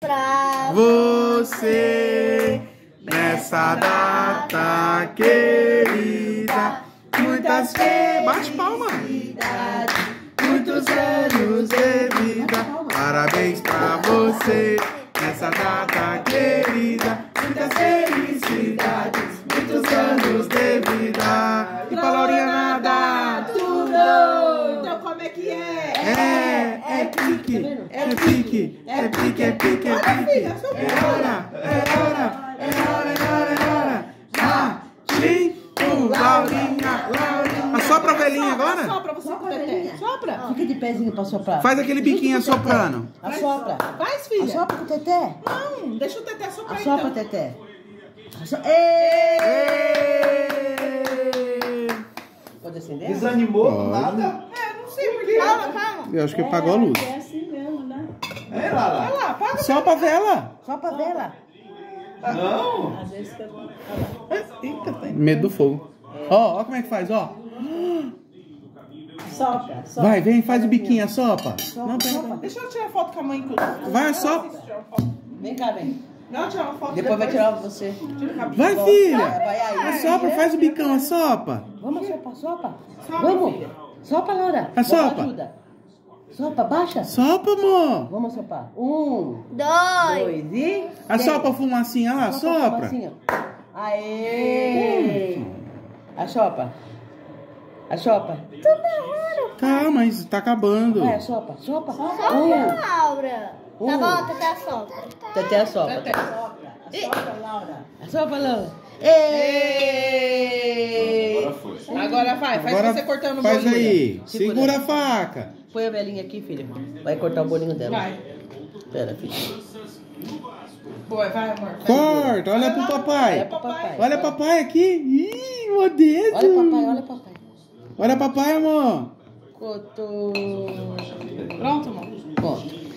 pra você nessa data querida. Muitas fe... Bate palma. Muitos anos de vida. Parabéns pra você nessa data querida. Muitas felicidades. Muitos anos de vida. E pra Laurinha nada. Tudo! Então como é que? É, é pique, é pique, é pique, é pique, é pique. É hora, é hora, é hora, é hora, é hora. Matinho, Laurinha, Laurinha. Assopra a velhinha agora? Sopra você com o Teté. Sopra. Fica de pezinho pra soprar. Faz aquele biquinho assoprando. Assopra. Faz, filha. Assopra com o Teté. Não, deixa o Teté soprar Assopra, então. Teté. Asso- Ê! Ê! Pode acender? Desanimou? Nada? É, não sei porquê. Calma, calma. Eu acho que apagou a luz. É? É, Olha Lala? lá, apaga. Sopra a vela. Sopra a vela. Não? Às vezes fica... Eita, tem medo do fogo. Ó, ó como é que faz, ó. Sopra, sopra. Vai, vem, faz o biquinho, assopra. Não, pera, Sopra. Deixa eu tirar foto com a mãe. inclusive. Vai, foto. Vem cá, vem. Não, tirar uma foto Depois vai tirar você. Tira o cabelo. Vai, Vai, filha. vai aí. Assopra, faz o bicão, assopra. Vamos, sopra. Sopra, Vamos. filha. Sopra, Laura. Assopra. Vovó Sopra, baixa. Sopra, amor. Vamos soprar. Um, Dois. dois e... A fumacinha lá, sopra. Assim, ó. Aê! Assopra. Assopra. Calma, mas tá acabando. Vai, assopra, sopra. Sopra, Um. Laura. Tá Um. bom, Tata, sopra. Teté assopra. Teté. Assopra, Laura. Assopra, Laura. Ê! Agora foi. Agora vai, faz Agora você cortando o faz bolinho. aí. Segura. Segura a faca. Põe a velhinha aqui, filha. Vai cortar o bolinho dela. Vai. Pera, filha. Boa, vai, amor. Corta, olha pro Olha papai. pro papai. Olha papai aqui. Ih, meu dedo. Olha papai, olha papai. Olha papai, amor. Cortou. Pronto, amor. Pronto.